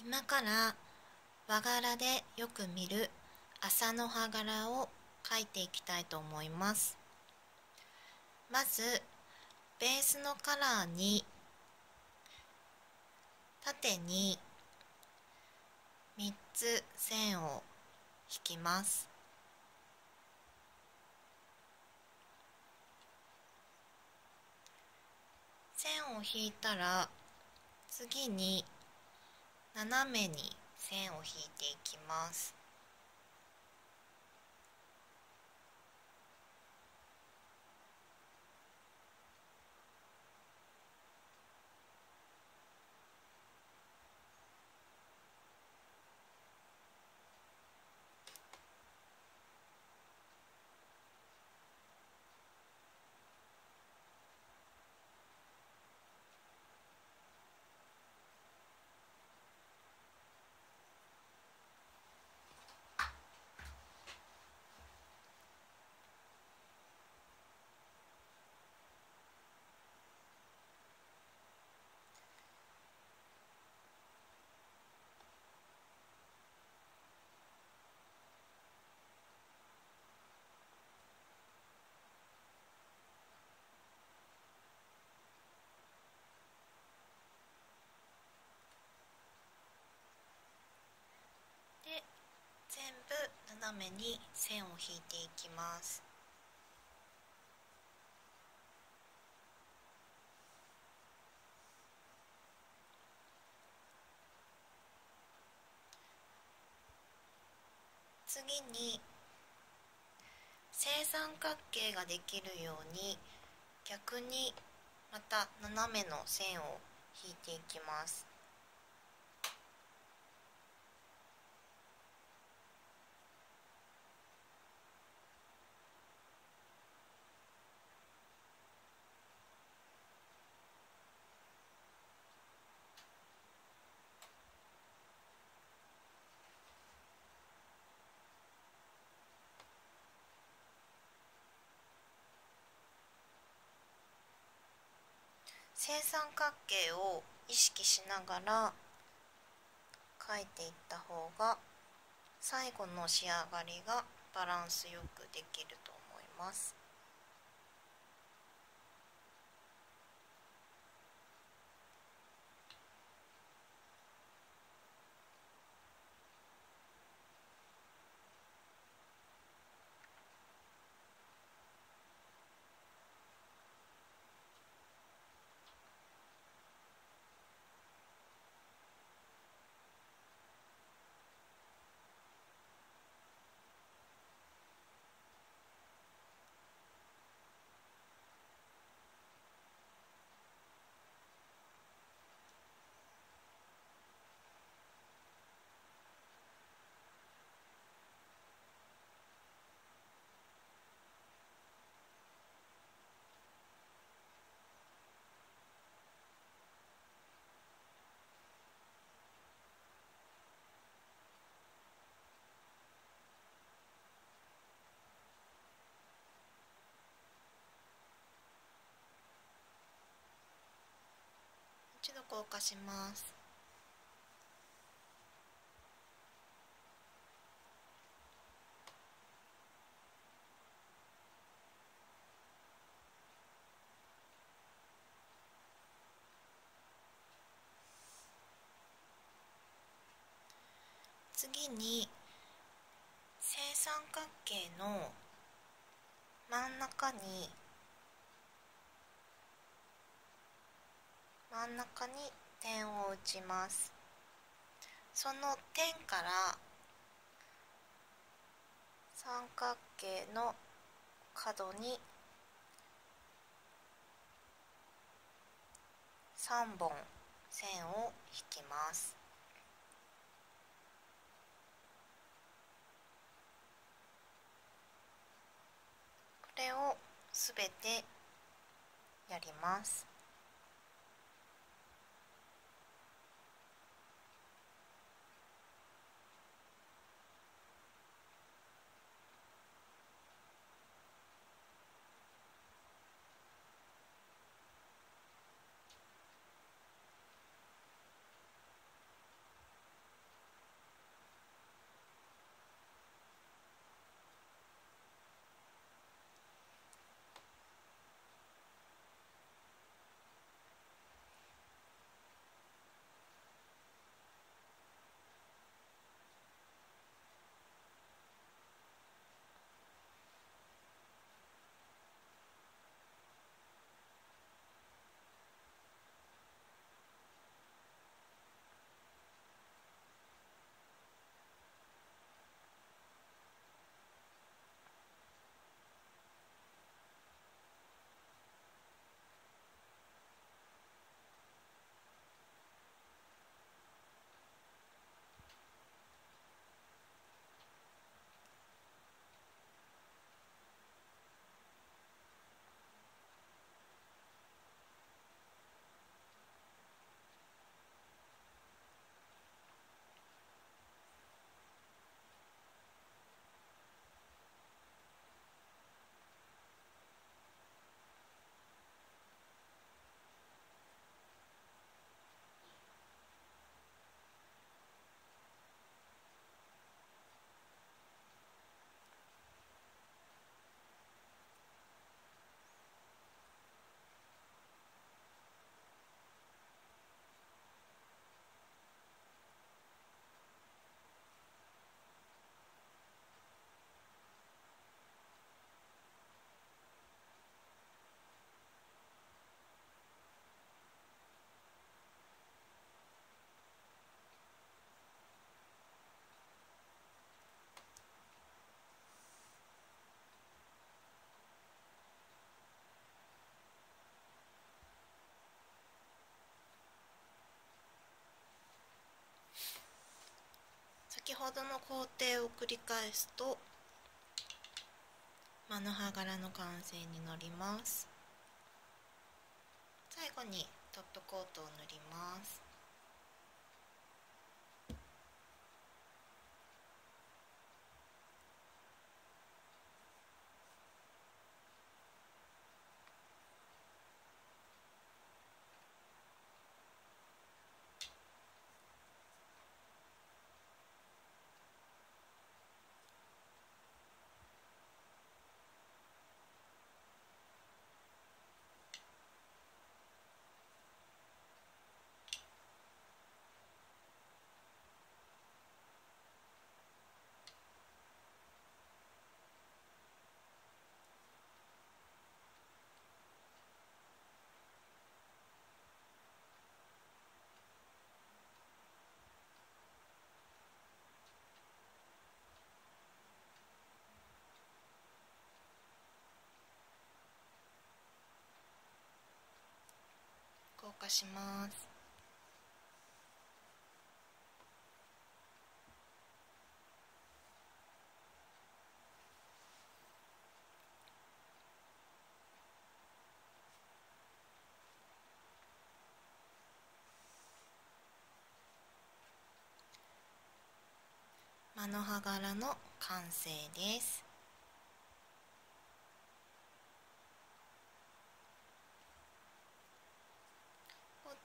今から和柄でよく見る麻の葉柄を描いていきたいと思います。まずベースのカラーに縦に3つ線を引きます。線を引いたら次に斜めに線を引いていきます。斜めに線を引いていきます。次に正三角形ができるように逆にまた斜めの線を引いていきます。正三角形を意識しながら書いていった方が最後の仕上がりがバランスよくできると思います。硬化します。次に正三角形の真ん中に真ん中に点を打ちます。その点から三角形の角に3本線を引きます。これをすべてやります。先ほどの工程を繰り返すとマノハ柄の完成になります。最後にトップコートを塗ります。化します。マノハ柄の完成です。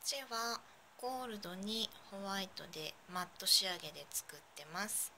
ちはゴールドにホワイトでマット仕上げで作ってます。